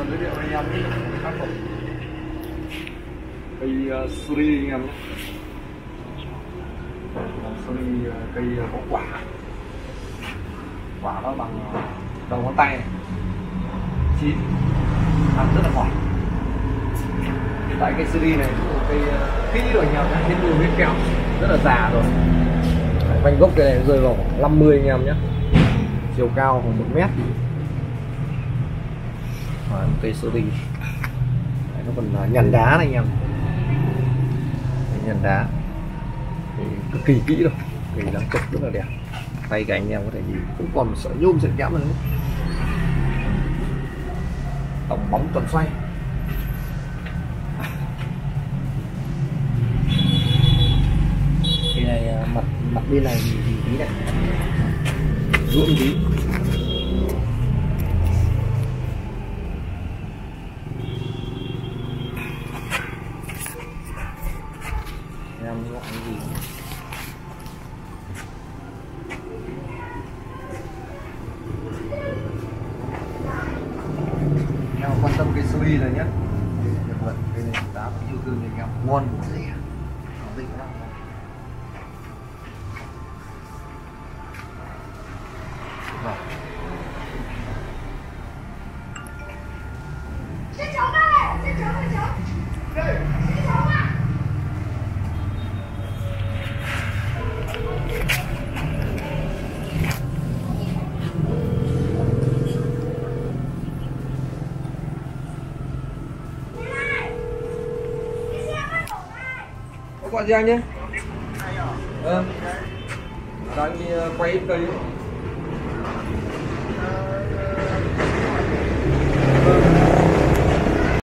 còn giới thiệu anh em những cái tác cây uh, suri anh em nhé. Ờ, suri uh, cây uh, có quả. Quả nó bằng đầu ngón tay chín. Ăn rất là ngọt hiện tại cây suri này cũng cây uh, kỹ rồi anh em nhé. Trên đường biết kẹo rất là già rồi. Vành gốc cây này rơi vào khoảng 50 anh em nhé. Chiều cao khoảng 1 mét. Và cây sơ đi Nó còn nhằn đá này anh em. Nhằn đá. Thì Cực kỳ kỹ rồi Cây đang cực rất là đẹp. Tay cả anh em có thể nhìn. Cũng còn một sợi nhôm sợi kẽm nữa Tổng bóng toàn xoay. Cái này à, mặt mặt bên này thì thì tí này. Ruộng tí. Em gọi cái gì? Anh em quan tâm cái suy này nhé. Nhật vật cái này giá cũng yêu thương anh em ngon rẻ Thế gọi gì anh nhé? Ờ. Đang đi ờ, quay cây.